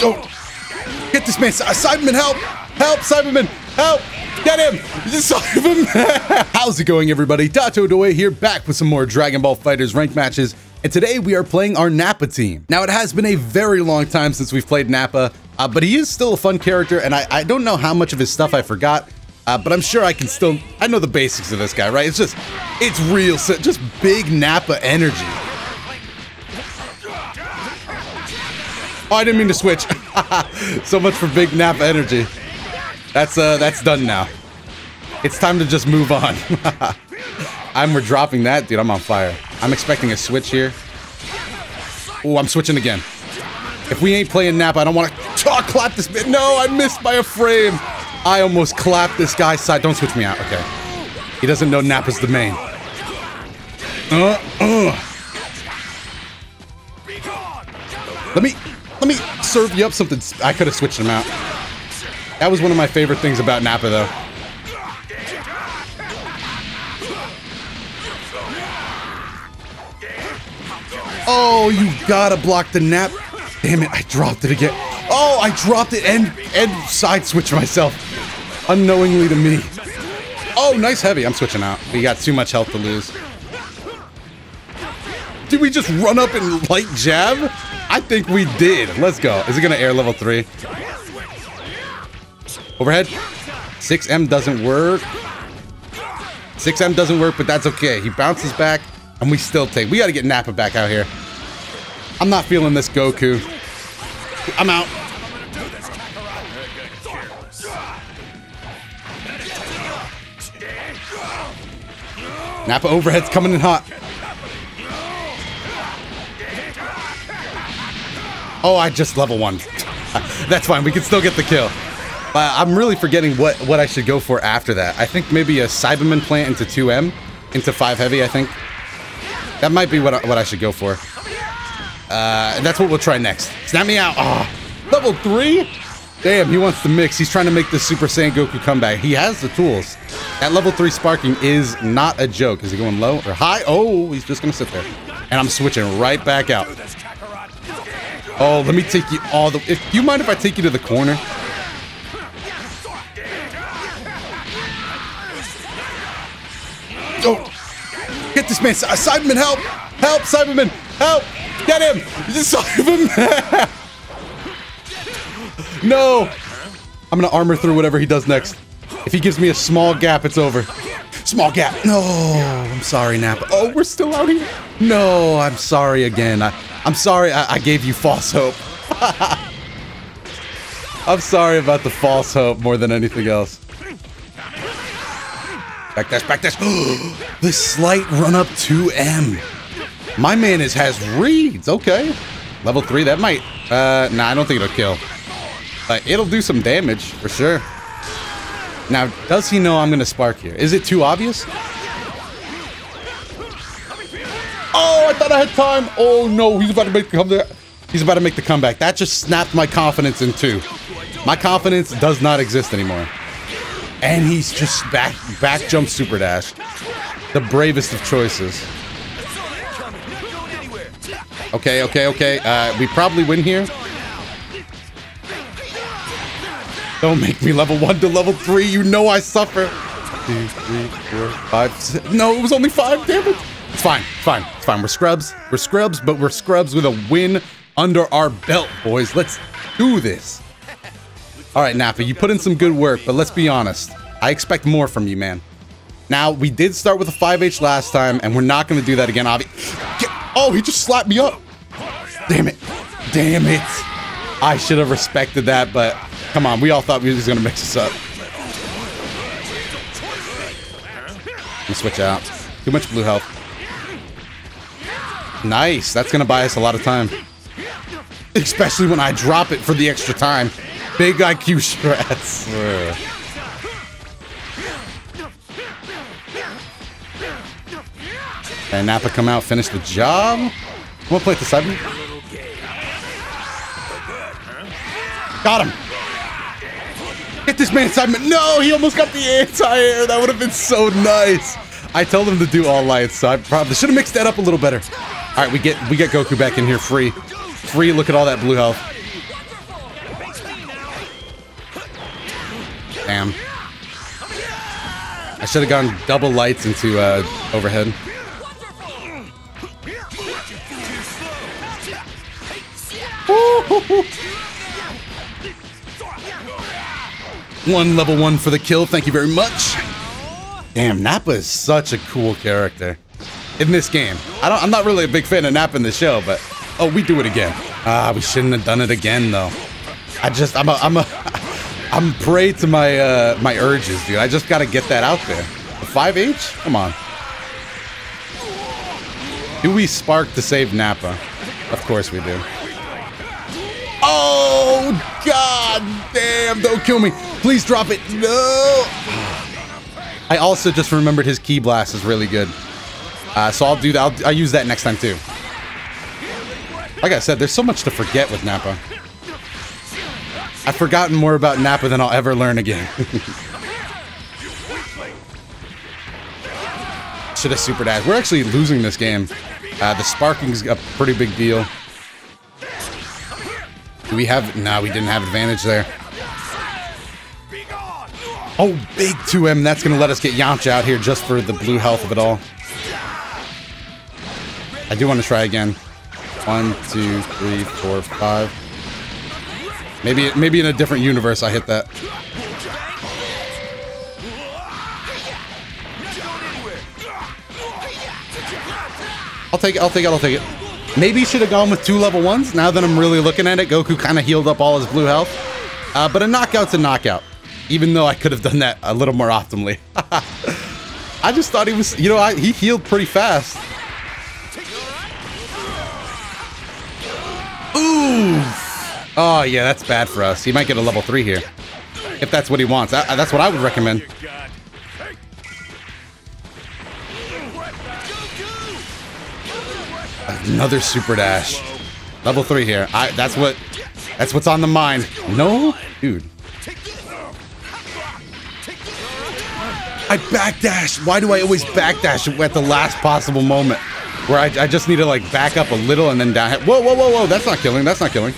Oh, get this man. Saibaman, help! Help, Saibaman! Help! Get him! Saibaman! How's it going, everybody? Dato DotoDoya here, back with some more Dragon Ball FighterZ ranked matches. And today we are playing our Nappa team. Now, it has been a very long time since we've played Nappa, uh, but he is still a fun character, and I, I don't know how much of his stuff I forgot, uh, but I'm sure I can still, I know the basics of this guy, right? It's just, it's real, just big Nappa energy. Oh, I didn't mean to switch. so much for big Nappa energy. That's, uh, that's done now. It's time to just move on. I'm, we're dropping that, dude, I'm on fire. I'm expecting a switch here. Oh, I'm switching again. If we ain't playing Nappa, I don't want to oh, clap this bit. No, I missed by a frame. I almost clapped this guy's side. Don't switch me out. Okay. He doesn't know Nappa's the main. Uh, uh. Let me, let me serve you up something. I could have switched him out. That was one of my favorite things about Nappa, though. Oh, you gotta block the nap. Damn it, I dropped it again. Oh, I dropped it and, and side switched myself. Unknowingly to me. Oh, nice heavy. I'm switching out. We got too much health to lose. Did we just run up and light jab? I think we did. Let's go. Is it gonna air level three? Overhead. 6M doesn't work. 6M doesn't work, but that's okay. He bounces back, and we still take. We gotta get Nappa back out here. I'm not feeling this Goku. I'm out. Nappa overhead's coming in hot. Oh, I just level one. That's fine. We can still get the kill. Uh, I'm really forgetting what, what I should go for after that. I think maybe a Saibaman plant into 2M, into 5 heavy, I think. That might be what I, what I should go for. Uh, that's what we'll try next. Snap me out. Oh, level three? Damn, he wants to mix. He's trying to make the Super Saiyan Goku comeback. He has the tools. That level three sparking is not a joke. Is he going low or high? Oh, he's just going to sit there. And I'm switching right back out. Oh, let me take you all the... If you mind if I take you to the corner? Oh, get this man. Saibaman, help! Help, Saibaman! Help! Get him! Saibaman! no! I'm gonna armor through whatever he does next. If he gives me a small gap, it's over. Small gap. No, I'm sorry, Nappa. Oh, we're still out here. No, I'm sorry again. I, I'm sorry I, I gave you false hope. I'm sorry about the false hope more than anything else. Back dash, back dash. the slight run up 2M. My man is has reads. Okay. Level 3, that might... Uh, nah, I don't think it'll kill. But it'll do some damage, for sure. Now, does he know I'm going to spark here? Is it too obvious? I thought I had time. Oh, no. He's about to make the comeback. He's about to make the comeback. That just snapped my confidence in two. My confidence does not exist anymore. And he's just back, back jump super dash. The bravest of choices. Okay, okay, okay. Uh, we probably win here. Don't make me level one to level three. You know I suffer. Two, three, four, five, six. No, it was only five. Damn it. It's fine. It's fine. It's fine. We're scrubs. We're scrubs, but we're scrubs with a win under our belt, boys. Let's do this. All right, Nappa, you put in some good work, but let's be honest. I expect more from you, man. Now, we did start with a 5H last time, and we're not going to do that again, obviously. Oh, he just slapped me up. Damn it. Damn it. I should have respected that, but come on. We all thought we was going to mix us up. Let me switch out. Too much blue health. Nice. That's going to buy us a lot of time. Especially when I drop it for the extra time. Big IQ strats. And Nappa come out, finish the job. I'm gonna play it to seven. Got him. Get this man Simon. No, he almost got the anti-air. That would have been so nice. I told him to do all lights, so I probably should have mixed that up a little better. All right, we get we get Goku back in here free. Free, look at all that blue health. Damn. I should have gone double lights into uh, overhead. one level one for the kill. Thank you very much. Damn, Nappa is such a cool character in this game. I don't. I'm not really a big fan of Nappa in the show, but oh, we do it again. Ah, we shouldn't have done it again though. I just. I'm a. I'm a. I'm prey to my uh, my urges, dude. I just got to get that out there. The 5H? Come on. Do we spark to save Nappa? Of course we do. Oh, god damn. Don't kill me. Please drop it. No. I also just remembered his key blast is really good. Uh, so I'll do that. I'll, I'll use that next time too. Like I said, there's so much to forget with Nappa. I've forgotten more about Nappa than I'll ever learn again. Should have super dash. We're actually losing this game. Uh, the sparking's a pretty big deal. Do we have... No, we didn't have advantage there. Oh, big 2M. That's going to let us get Yamcha out here just for the blue health of it all. I do want to try again. One, two, three, four, five. Maybe, maybe in a different universe I hit that. I'll take it, I'll take it, I'll take it. Maybe should have gone with two level ones. Now that I'm really looking at it, Goku kind of healed up all his blue health. Uh, but a knockout's a knockout. Even though I could have done that a little more optimally. I just thought he was, you know, I, he healed pretty fast. Ooh. Oh, yeah, that's bad for us. He might get a level 3 here. If that's what he wants. I, that's what I would recommend. Another super dash. Level 3 here. I that's what that's what's on the mind. No? Dude. I backdash. Why do I always backdash at the last possible moment? Where I, I just need to like back up a little and then down. Whoa, whoa, whoa, whoa. That's not killing. That's not killing.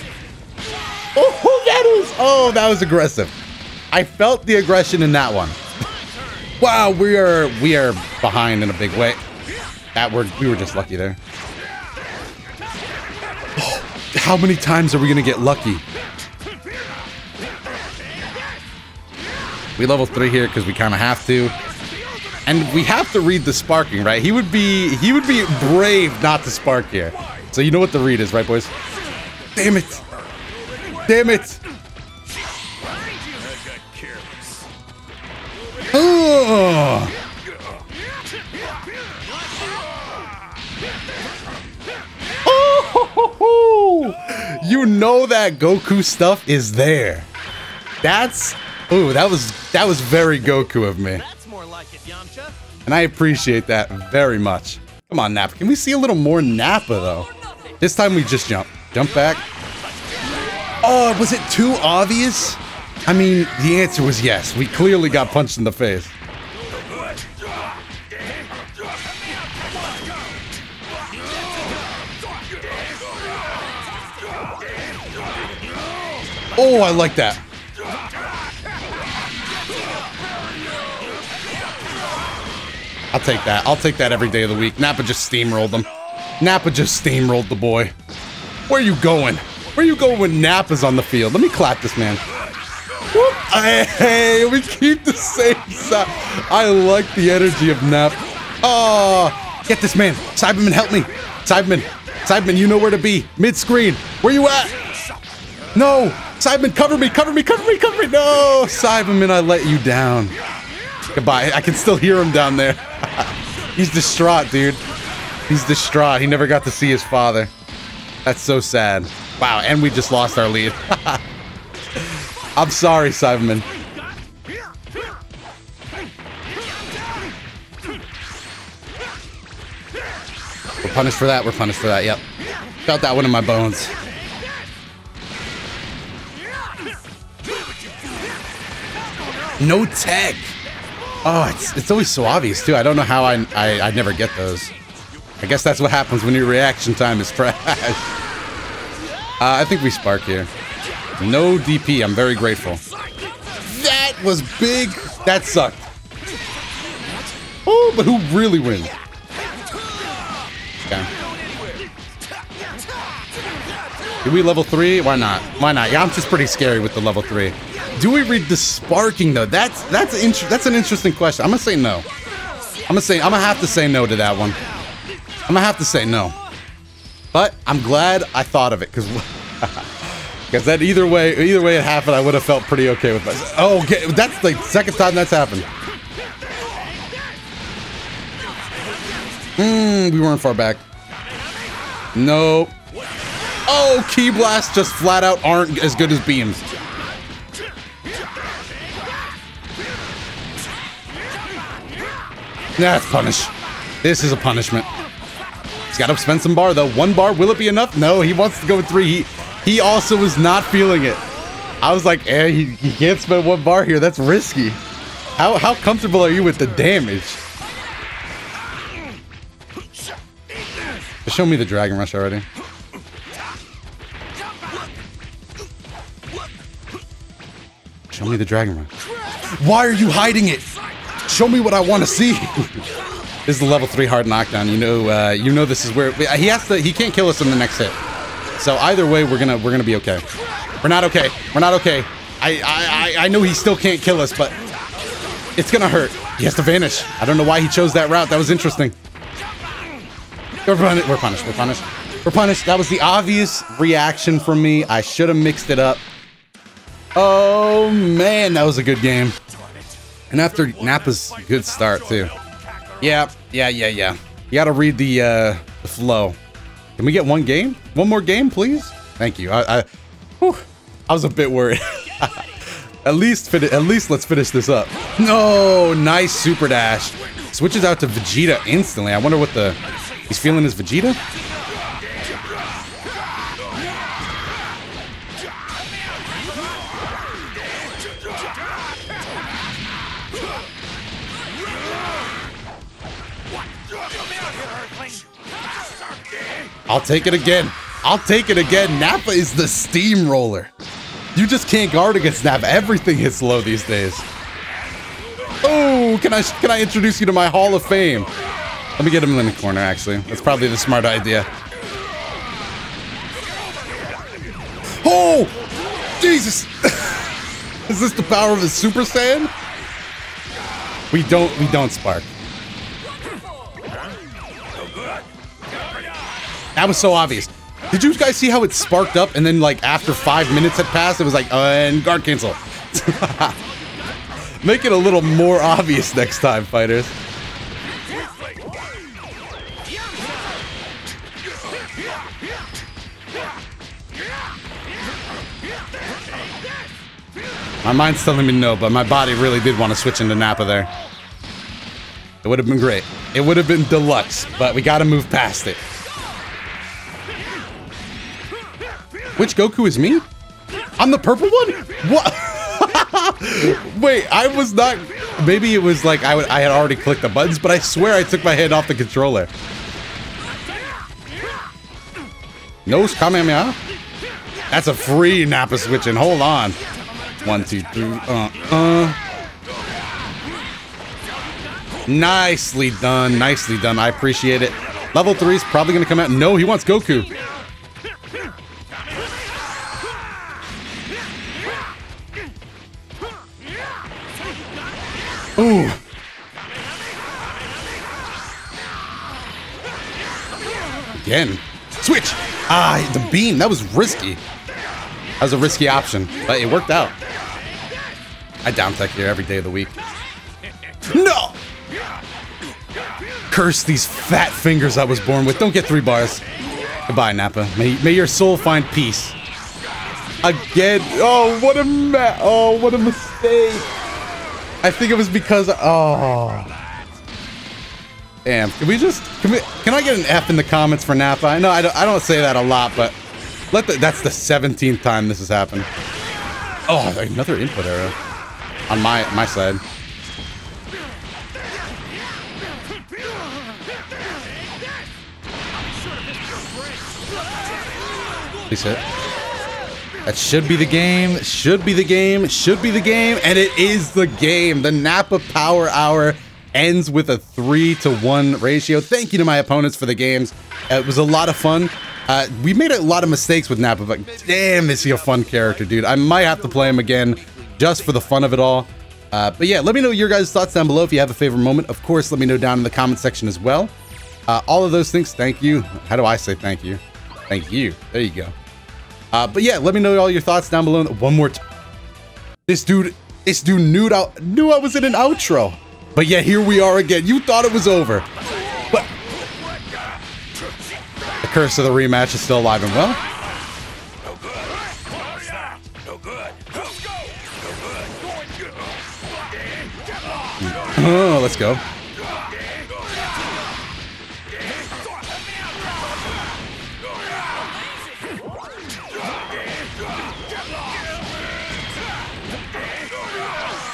Oh, that was, oh, that was aggressive. I felt the aggression in that one. wow, we are, we are behind in a big way. That were, we were just lucky there. Oh, how many times are we gonna get lucky? We level three here because we kind of have to. And we have to read the sparking, right? He would be he would be brave not to spark here. So you know what the read is, right, boys? Damn it. Damn it! Oh. oh, you know that Goku stuff is there. That's ooh, that was that was very Goku of me. And I appreciate that very much. Come on, Nappa. Can we see a little more Nappa though? This time we just jump. Jump back. Oh, was it too obvious? I mean, the answer was yes. We clearly got punched in the face. Oh, I like that. I'll take that. I'll take that every day of the week. Nappa just steamrolled them. Nappa just steamrolled the boy. Where are you going? Where are you going when Nappa's on the field? Let me clap this man. Whoop. Hey, we keep the same side. I like the energy of Nap. Oh, ah, get this man. Saibaman, help me. Saibaman, Saibaman, you know where to be. Mid-screen. Where you at? No. Saibaman, cover me, cover me, cover me, cover me. No, Saibaman, I let you down. Goodbye. I can still hear him down there. He's distraught, dude. He's distraught. He never got to see his father. That's so sad. Wow, and we just lost our lead. I'm sorry, Saibaman. We're punished for that. We're punished for that. Yep. Felt that one in my bones. No tech. Oh, it's, it's always so obvious, too. I don't know how I, I, I never get those. I guess that's what happens when your reaction time is trash. Uh, I think we spark here. No DP. I'm very grateful. That was big. That sucked. Oh, but who really wins? Okay. We level three? Why not? Why not? Just pretty scary with the level three. Do we read the sparking though? That's that's that's an interesting question. I'm gonna say no. I'm gonna say I'm gonna have to say no to that one. I'm gonna have to say no. But I'm glad I thought of it because because that either way either way it happened, I would have felt pretty okay with myself. Oh, okay, that's the second time that's happened. Hmm, we weren't far back. Nope. Oh, key blasts just flat out aren't as good as beams. That's punish. This is a punishment. He's got to spend some bar though. One bar, will it be enough? No, he wants to go with three. He, he also was not feeling it. I was like, eh, he, he can't spend one bar here. That's risky. How, how comfortable are you with the damage? Show me the Dragon Rush already. Show me the Dragon Rush. Why are you hiding it? Show me what I want to see. this is the level three hard knockdown. You know, uh, you know this is where he has to. He can't kill us in the next hit. So either way, we're gonna we're gonna be okay. We're not okay. We're not okay. I I I know he still can't kill us, but it's gonna hurt. He has to vanish. I don't know why he chose that route. That was interesting. We're. We're punished. We're punished. We're punished. That was the obvious reaction from me. I should have mixed it up. Oh man, that was a good game. And after Nappa's good start too. Yeah, yeah, yeah, yeah. You gotta read the uh the flow. Can we get one game? One more game, please? Thank you. I I, whew, I was a bit worried. at least fin at least let's finish this up. No, nice super dash. Switches out to Vegeta instantly. I wonder what the he's feeling his Vegeta? I'll take it again. I'll take it again. Nappa is the steamroller. You just can't guard against Nappa. Everything hits low these days. Oh, can I can I introduce you to my Hall of Fame? Let me get him in the corner, actually. That's probably the smart idea. Oh! Jesus! is this the power of the Super Saiyan? We don't we don't spark. That was so obvious. Did you guys see how it sparked up and then like after five minutes had passed, it was like, uh, and guard cancel. Make it a little more obvious next time, fighters. My mind's telling me no, but my body really did want to switch into Nappa there. It would have been great. It would have been deluxe, but we got to move past it. Which Goku is me? I'm the purple one? What? Wait, I was not... Maybe it was like I, I had already clicked the buttons, but I swear I took my hand off the controller. Nose Kamehameha? That's a free Nappa switching. Hold on. One, two, three. Uh, uh. Nicely done. Nicely done. I appreciate it. Level three is probably going to come out. No, he wants Goku. Ooh. Again. Switch! Ah, the beam. That was risky. That was a risky option, but it worked out. I down tech here every day of the week. No! Curse these fat fingers I was born with. Don't get three bars. Goodbye, Nappa. May, may your soul find peace. Again. Oh, what a ma- Oh, what a mistake. I think it was because oh. Damn. Can we just can we can I get an F in the comments for Nappa? I know I don't I don't say that a lot, but let the that's the 17th time this has happened. Oh, another input error on my my side. Please hit. That should be the game, should be the game, should be the game, and it is the game. The Nappa Power Hour ends with a three to one ratio. Thank you to my opponents for the games. Uh, it was a lot of fun. Uh, we made a lot of mistakes with Nappa, but damn, is he a fun character, dude. I might have to play him again just for the fun of it all. Uh, but yeah, let me know your guys' thoughts down below if you have a favorite moment. Of course, let me know down in the comment section as well. Uh, all of those things, thank you. How do I say thank you? Thank you. There you go. Uh, but yeah, let me know all your thoughts down below. One more time. This dude, this dude knew, out, knew I was in an outro. But yeah, here we are again. You thought it was over. But the curse of the rematch is still alive and well. Oh, let's go.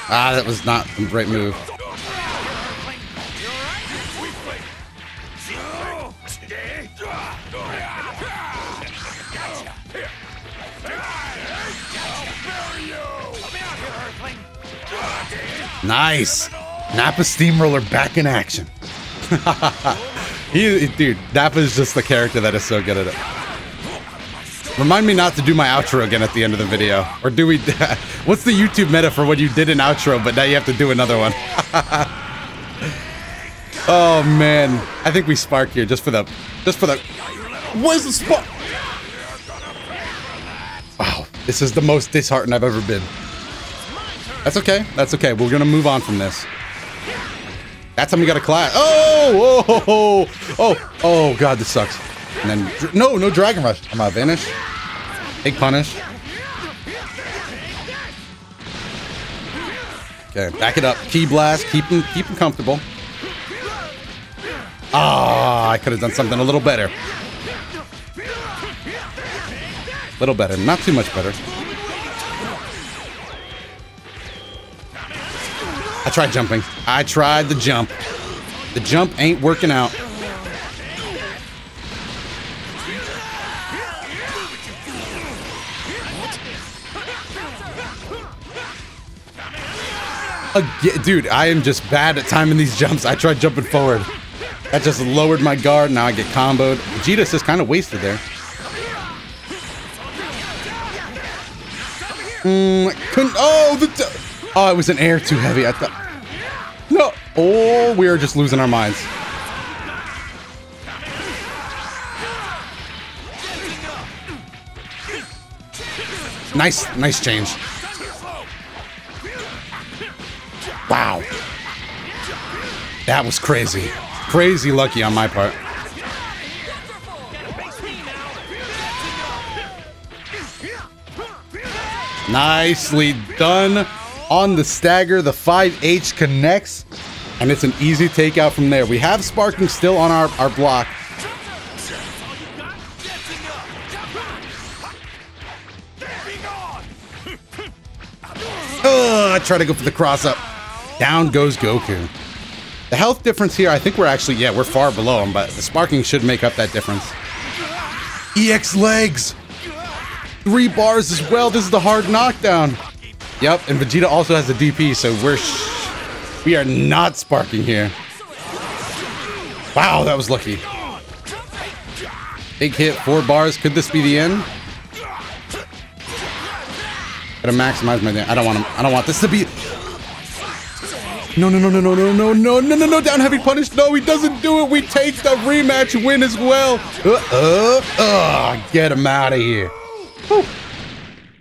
Ah, that was not a great move. Nice. Nappa Steamroller back in action. he, dude, Nappa is just the character that is so good at it. Remind me not to do my outro again at the end of the video. Or do we... what's the YouTube meta for when you did an outro, but now you have to do another one? oh, man. I think we spark here just for the... Just for the... Where's the spark? Wow. This is the most disheartened I've ever been. That's okay. That's okay. We're to move on from this. That's time we got a class. Oh, oh, oh, oh, oh, God, this sucks. And then, no, no Dragon Rush. I'm out Vanish. Big Punish. Okay, back it up. Key Blast. Keep him, keep him comfortable. Ah, oh, I could have done something a little better. A little better. Not too much better. I tried jumping. I tried the jump. The jump ain't working out. Again, dude, I am just bad at timing these jumps. I tried jumping forward. That just lowered my guard. Now I get comboed. Vegeta's just kind of wasted there. Mm, couldn't. Oh, the. Oh, it was an air too heavy. I thought. No. Oh, we are just losing our minds. Nice, nice change. Wow. That was crazy. Crazy lucky on my part. Nicely done on the stagger. The 5H connects, and it's an easy takeout from there. We have Sparking still on our, our block. Oh, I try to go for the cross up. Down goes Goku. The health difference here, I think we're actually, yeah, we're far below him, but the Sparking should make up that difference. EX legs! Three bars as well. This is the hard knockdown. Yep, and Vegeta also has a DP, so we're we are not sparking here. Wow, that was lucky. Big hit, four bars. Could this be the end? Gotta maximize my. I don't want him. I don't want this to be. No, no, no, no, no, no, no, no, no, no, no, down heavy punish. No, he doesn't do it. We take the rematch win as well. Uh, uh, uh, get him out of here. Whew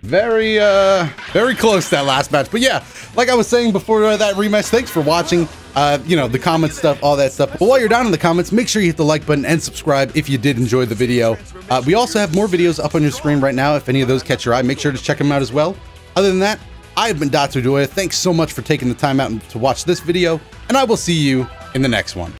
very, uh, very close that last match. But yeah, like I was saying before uh, that rematch, thanks for watching. Uh, you know, the comment stuff, all that stuff. But while you're down in the comments, make sure you hit the like button and subscribe if you did enjoy the video. Uh, we also have more videos up on your screen right now. If any of those catch your eye, make sure to check them out as well. Other than that, I've been Dotsu Thanks so much for taking the time out to watch this video, and I will see you in the next one.